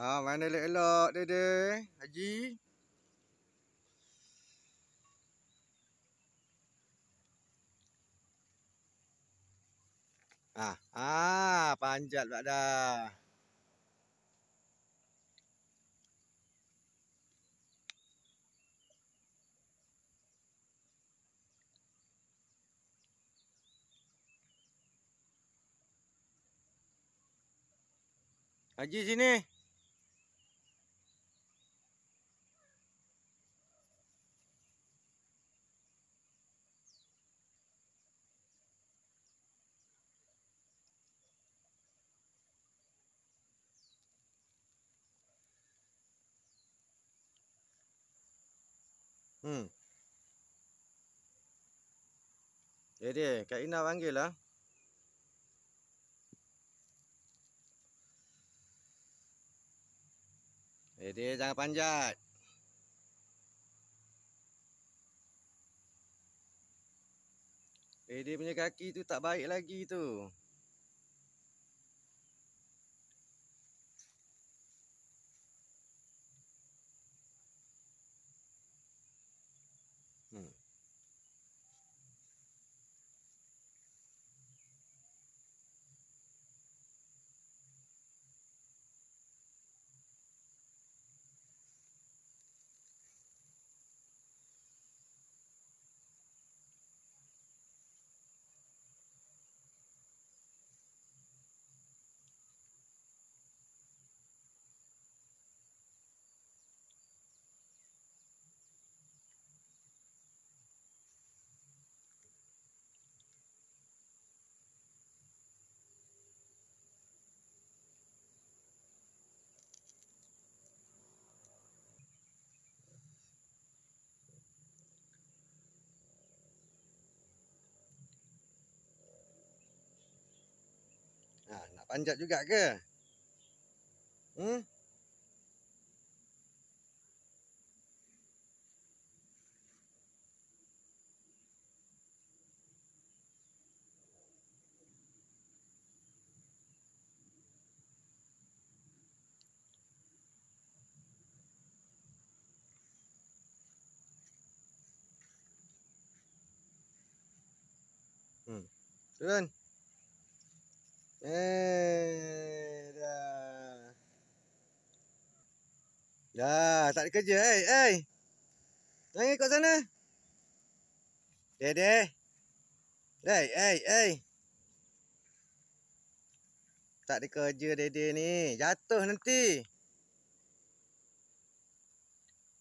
Ah, mana elok-elok dede, Haji. Ah, ah, panjat pula dah. Haji sini. Hmm. Jadi, Kak Ina panggil lah. Jadi, jangan panjat. Eh, dia punya kaki tu tak baik lagi tu. Panjat juga ke? Hmm? Hmm. Turun. Eh, dah. Tak ada kerja. Eh, eh. Jangan ikut sana. Dede. Eh, eh, eh. Tak ada kerja Dede ni. Jatuh nanti.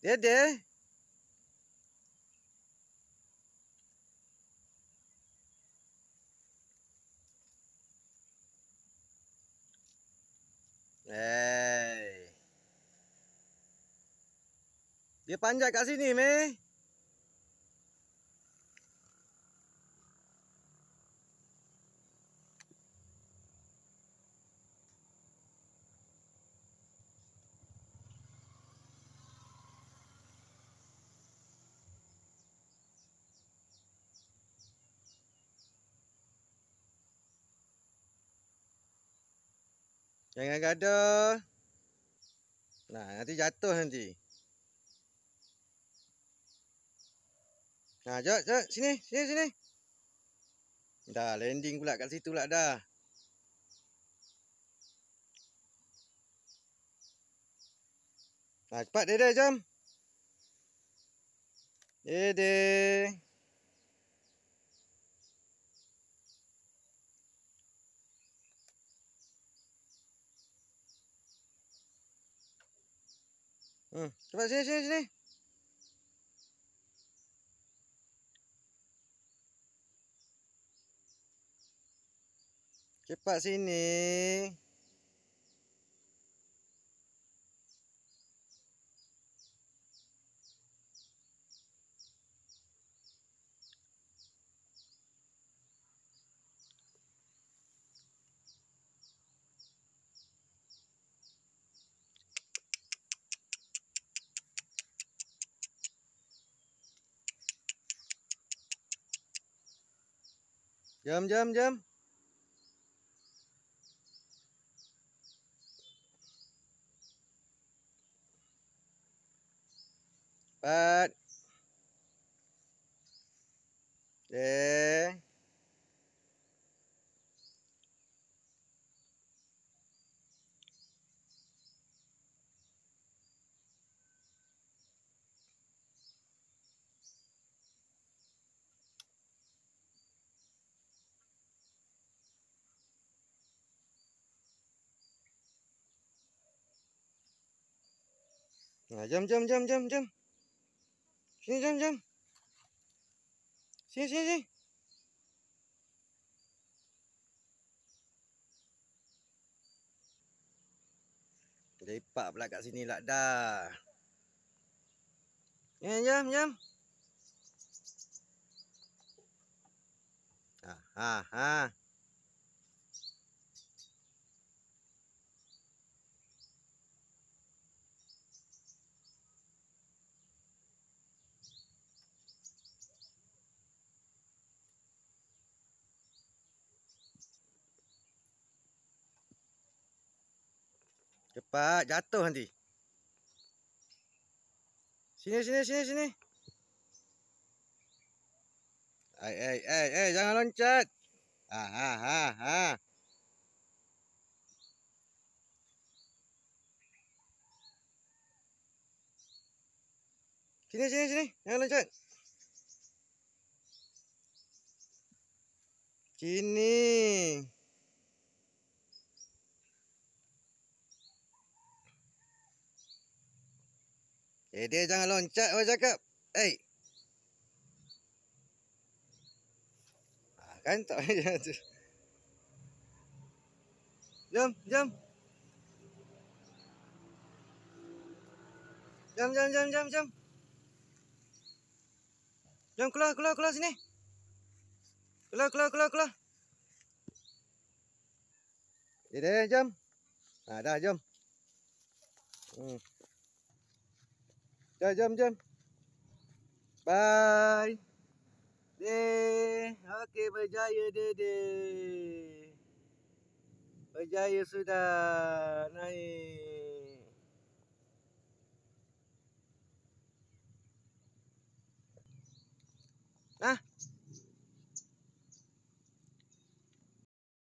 Dede. Hey. Dia panjat kat sini, meh. Jangan gaduh. Nah, nanti jatuh nanti. Nah, jom, jom. Sini, sini, sini. Dah, landing pula kat situ pula dah. Nah, cepat Dede, jom. Dede. Hmm, cepat sini, sini, sini. Cepat sini. Jom, jom, jom. Cepat. Eh. Nah, jam jam jam jam jam. Sini jam jam. Sini sini sini. Lepak pula kat sini lah dah. Ya, jam jam. Ha ha ha. Cepat jatuh nanti. Sini sini sini sini. Ai ai ai ai jangan loncat. Ha ha ha ha. Sini sini sini jangan loncat. Sini. Dia jangan loncat awak cakap. Eh. Ha, kan tak payah tu. Jom, jom. Jom, jom, jom, jom, jom. Jom keluar, keluar, keluar sini. Keluar, keluar, keluar, keluar. Eh, dia, jom. Ha, dah, jom. Hmm. Jom, jom, jom. Bye. Deh. Okey, berjaya, Dede. Berjaya sudah. Naik.